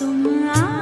तुम आ